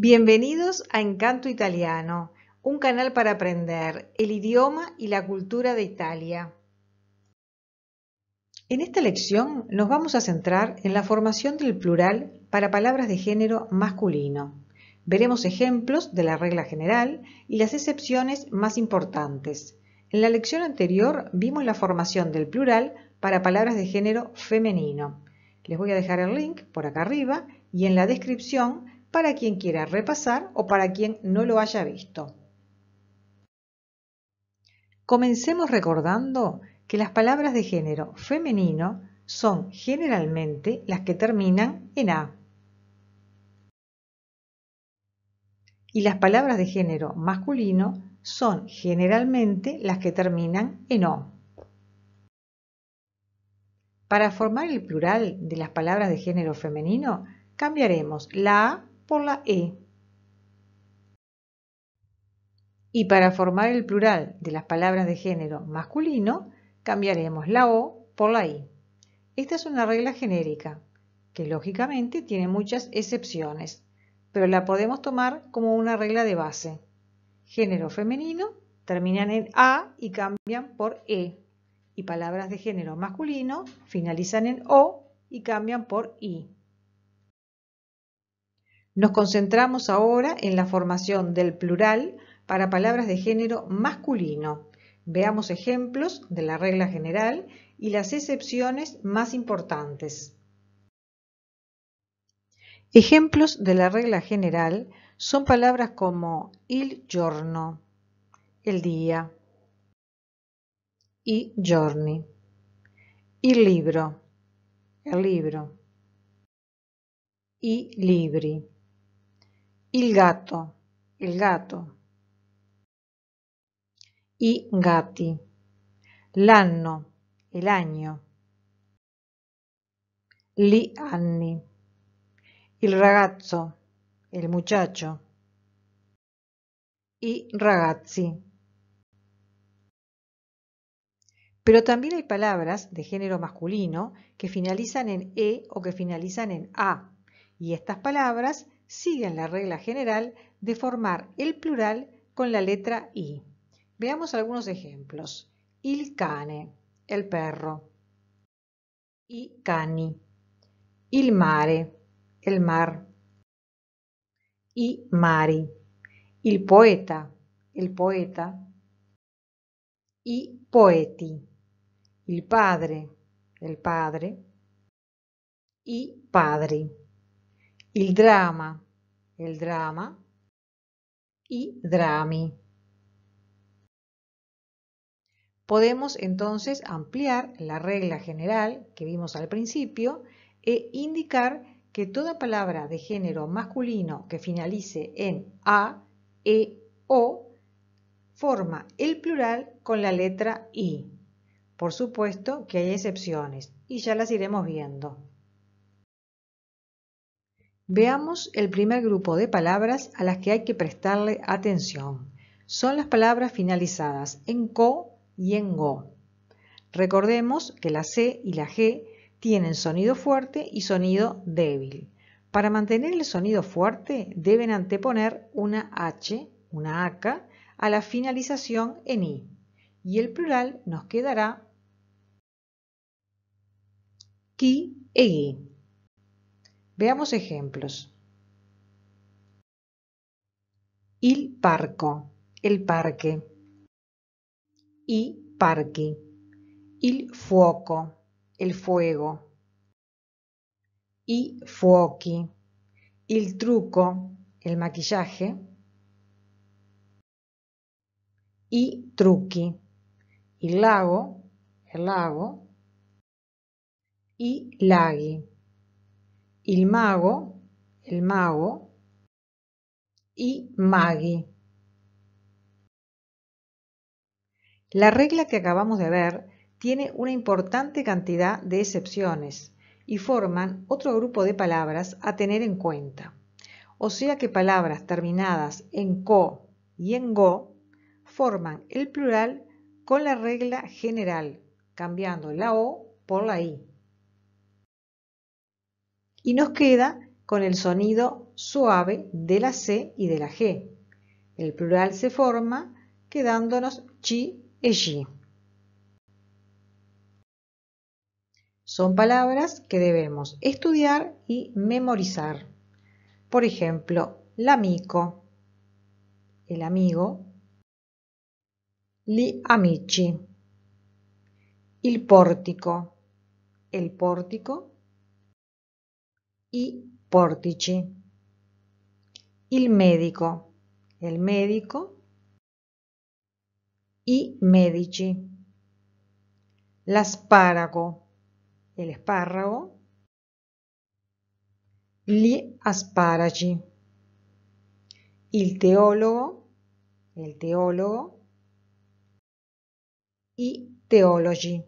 Bienvenidos a Encanto Italiano, un canal para aprender el idioma y la cultura de Italia. En esta lección nos vamos a centrar en la formación del plural para palabras de género masculino. Veremos ejemplos de la regla general y las excepciones más importantes. En la lección anterior vimos la formación del plural para palabras de género femenino. Les voy a dejar el link por acá arriba y en la descripción para quien quiera repasar o para quien no lo haya visto. Comencemos recordando que las palabras de género femenino son generalmente las que terminan en A. Y las palabras de género masculino son generalmente las que terminan en O. Para formar el plural de las palabras de género femenino, cambiaremos la A por la E. Y para formar el plural de las palabras de género masculino, cambiaremos la O por la I. Esta es una regla genérica, que lógicamente tiene muchas excepciones, pero la podemos tomar como una regla de base. Género femenino terminan en A y cambian por E, y palabras de género masculino finalizan en O y cambian por I. Nos concentramos ahora en la formación del plural para palabras de género masculino. Veamos ejemplos de la regla general y las excepciones más importantes. Ejemplos de la regla general son palabras como il giorno, el día, i giorni, il libro, el libro, i libri. Il gatto, il gatto. I gatti. L'anno, el año. Gli anni. Il ragazzo, el muchacho. I ragazzi. Pero también hay palabras de género masculino que finalizan en E o que finalizan en A. Y estas palabras siguen la regla general de formar el plural con la letra I. Veamos algunos ejemplos. Il cane, el perro. I cani. Il mare, el mar. I mari. Il poeta, el poeta. I poeti. Il padre, el padre. I padri il drama, el drama, y drami. Podemos entonces ampliar la regla general que vimos al principio e indicar que toda palabra de género masculino que finalice en A, E, O forma el plural con la letra I. Por supuesto que hay excepciones y ya las iremos viendo. Veamos el primer grupo de palabras a las que hay que prestarle atención. Son las palabras finalizadas en co y en go. Recordemos que la C y la G tienen sonido fuerte y sonido débil. Para mantener el sonido fuerte deben anteponer una H, una AK, a la finalización en I. Y el plural nos quedará qui e gui. Veamos ejemplos. Il parco, el parque. I parchi. Il fuoco, el fuego. I fuochi. Il truco, el maquillaje. I trucchi. Il lago, el lago. I laghi il mago, el mago, y maghi. La regla que acabamos de ver tiene una importante cantidad de excepciones y forman otro grupo de palabras a tener en cuenta. O sea que palabras terminadas en co y en go forman el plural con la regla general, cambiando la o por la i y nos queda con el sonido suave de la C y de la G. El plural se forma quedándonos chi e chi. Son palabras que debemos estudiar y memorizar. Por ejemplo, l'amico, el amigo, gli amici, il portico, el pórtico, i portici, il medico, el médico, i medici, l'asparago, el espárrago, gli asparagi, il teólogo, el teólogo, y teology.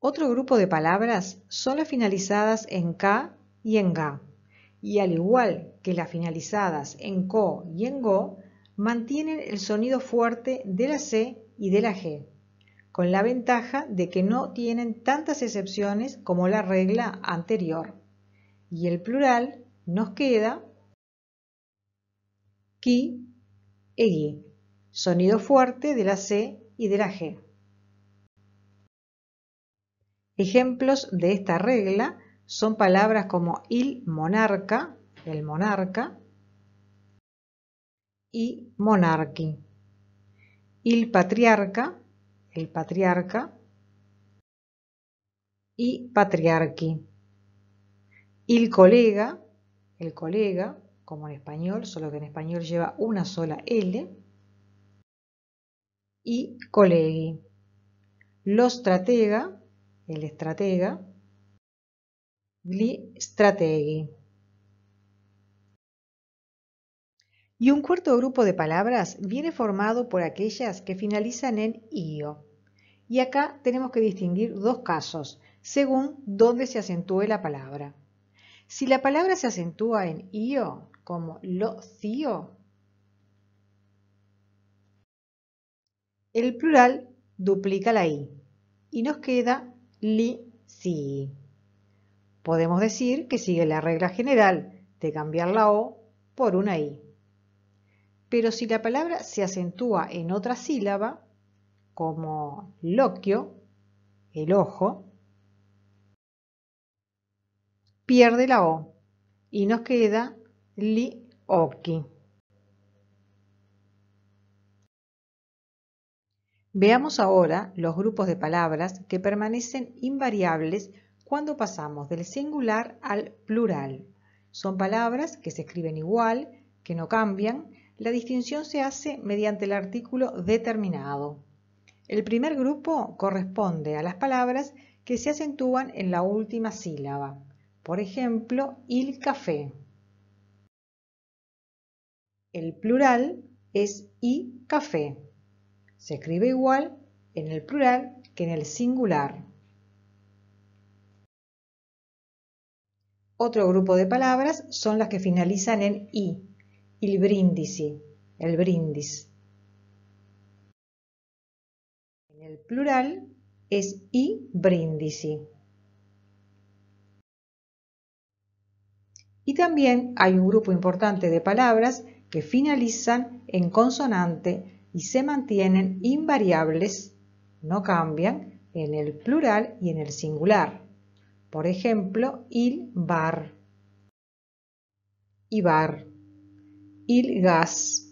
Otro grupo de palabras son las finalizadas en K y en GA, y al igual que las finalizadas en CO y en GO, mantienen el sonido fuerte de la C y de la G con la ventaja de que no tienen tantas excepciones como la regla anterior. Y el plural nos queda ki, egi, sonido fuerte de la C y de la G. Ejemplos de esta regla son palabras como il monarca, el monarca, y monarqui, il patriarca, el patriarca, y patriarqui. El colega, el colega, como en español, solo que en español lleva una sola L, y colegi. Lo stratega, el estratega, gli strateghi. Y un cuarto grupo de palabras viene formado por aquellas que finalizan en io. Y acá tenemos que distinguir dos casos, según dónde se acentúe la palabra. Si la palabra se acentúa en io, como lo cio, el plural duplica la i y nos queda li si. Podemos decir que sigue la regla general de cambiar la o por una i pero si la palabra se acentúa en otra sílaba, como loquio, el ojo, pierde la O y nos queda li occhi. Veamos ahora los grupos de palabras que permanecen invariables cuando pasamos del singular al plural. Son palabras que se escriben igual, que no cambian, la distinción se hace mediante el artículo determinado. El primer grupo corresponde a las palabras que se acentúan en la última sílaba. Por ejemplo, il café. El plural es i café. Se escribe igual en el plural que en el singular. Otro grupo de palabras son las que finalizan en i, il brindisi, el brindis. En el plural es i brindisi. Y también hay un grupo importante de palabras que finalizan en consonante y se mantienen invariables, no cambian, en el plural y en el singular. Por ejemplo, il bar, bar il gas,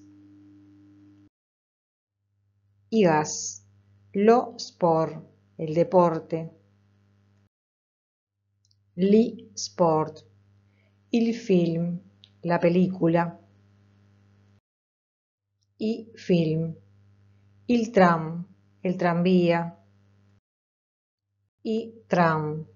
y gas, lo sport, el deporte, li sport, il film, la película, y film, il tram, el tranvía, y tram.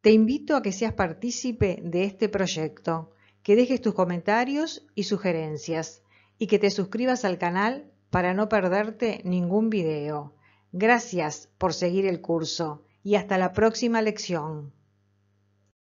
Te invito a que seas partícipe de este proyecto que dejes tus comentarios y sugerencias y que te suscribas al canal para no perderte ningún video. Gracias por seguir el curso y hasta la próxima lección.